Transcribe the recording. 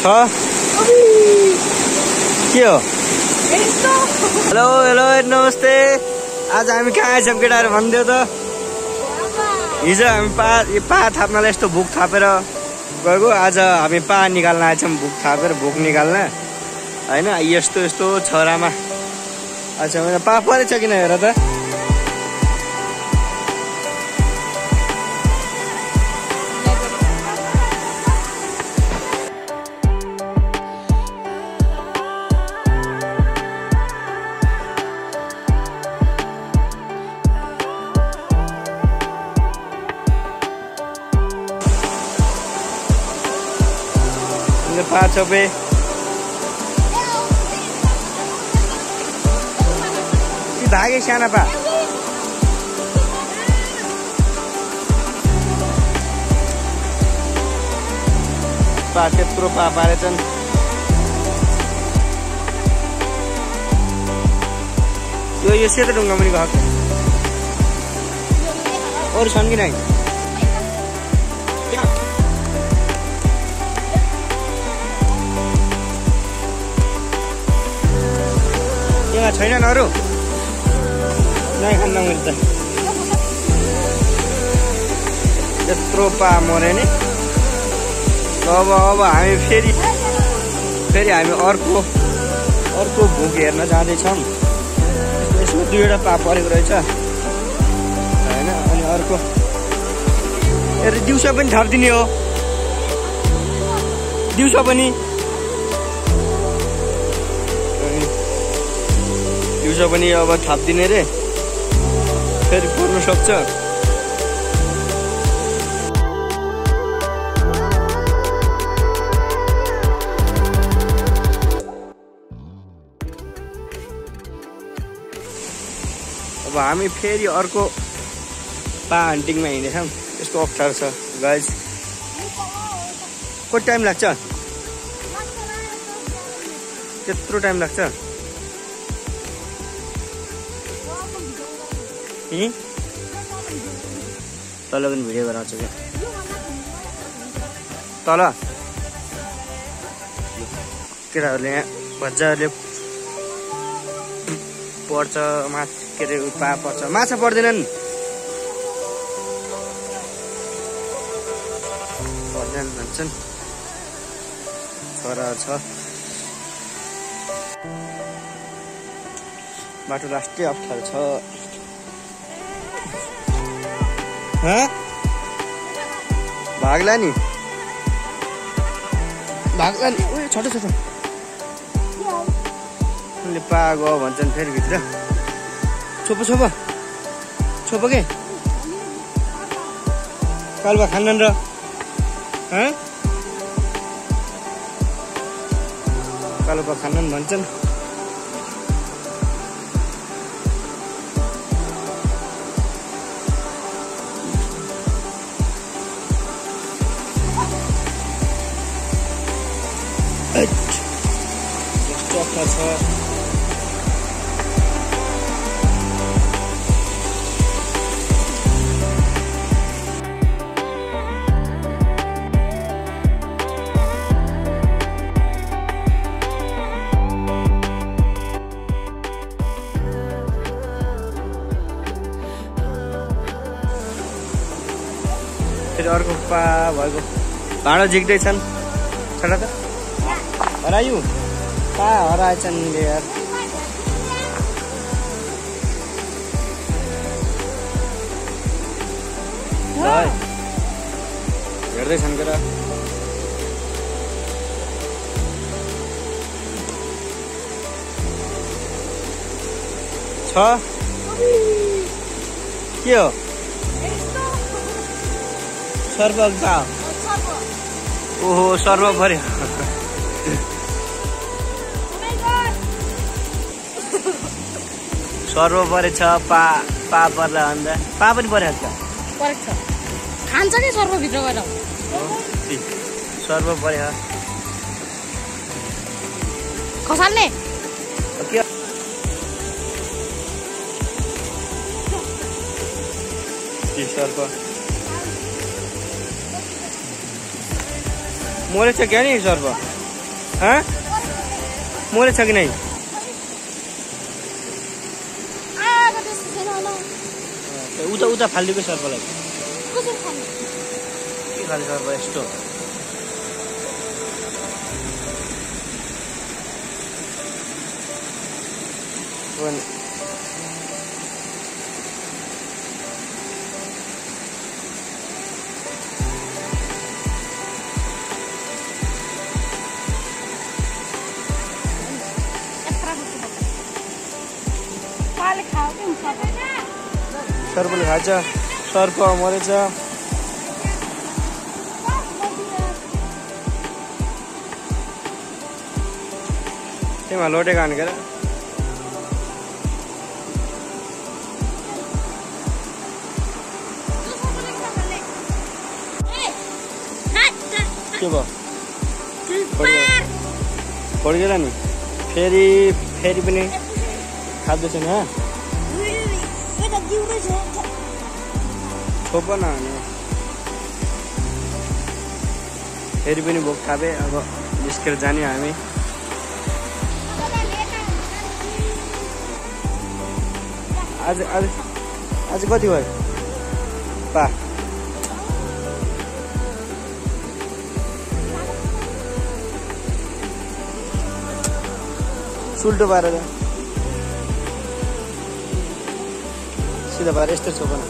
छ के हो हेलो हेलो नमस्ते आज हामी कहाँ आएछौँ केटाहरू भनिदियो त हिजो हामी पा पा थाप्नलाई यस्तो भुक थापेर गएको आज हामी पा निकाल्न आएछौँ भुक थापेर भुक निकाल्न होइन यस्तो यस्तो छोरामा अच्छा पा परेछ किन हेर त मेरो पा छ बे ती भागे साना पा पा त्यत्रो पा पारेछन् यो यो सेतो ढुङ्गा पनि गएको अरू छन् कि नै छैनन् अरू? नै खान्न मैले त त्यत्रो पा मऱ्यो नि। अब अब हामी फेरि फेरि हामी अर्को अर्को भुक हेर्न जाँदैछौँ। यसमा दुईवटा पा परेको रहेछ। होइन अनि अर्को दिउँसो पनि थपिदिने हो। दिउँसो पनि दिउँसो पनि अब थापिदिने रे फेरि पर्नु सक्छ। अब हामी फेरि अर्को पा हन्टिङमा हिँडेछौँ यस्तो अप्ठ्यारो छ गाइज कति टाइम लाग्छ? त्यत्रो टाइम लाग्छ? तल पनि भिडियो बनाउँछु क्या तल केटाहरूले यहाँ भजाहरूले पर्छ मा के अरे पा पर्छ माछा पर्दैनन् पर्दैन भन्छन् छोरा छ बाटो लास्टै अप्ठ्यारो छ भाग्ला नि। भाग्ला नि? उयो छोटो छोटो उसले पा गयो भन्छन् फेरि भित्र छोपो छोपो। छोपो के? कालुवा खान्नन् र? कालुवा खान्नन् भन्छन्। अप्ठ्यारो छ। फेरि अर्को पा भएको भाँडो झिक्दैछन्। छोरा त। हरायु पा हराएछन् यार। हेर्दैछन् केटा। छ। के हो? सर्व ओहो सर्व सर्व परेछ पा पा पर्ला अन्त। पा पनि परेको छ? छ। खान्छ नि सर्वभित्र गएर? सर्व पऱ्यो खसाल्ने के? ती सर्प मरेछ क्या नि सर्प हँ? मोले छ कि नै? छैन होला उता उता फालिदिएको सर्पलाई कसरी के खाले सर्प यस्तो सर्पले खान्छ सर्प मरेछ त्यहीमा लोटेको हानेर के भयो पड्केर नि फेरि फेरि पनि खाँदैछ नि छोप न फेरि पनि भोक थापे अब निस्केर जाने हामी आज आज आज कति भयो पा सुल्टो पारेर да бъдеш търсувана.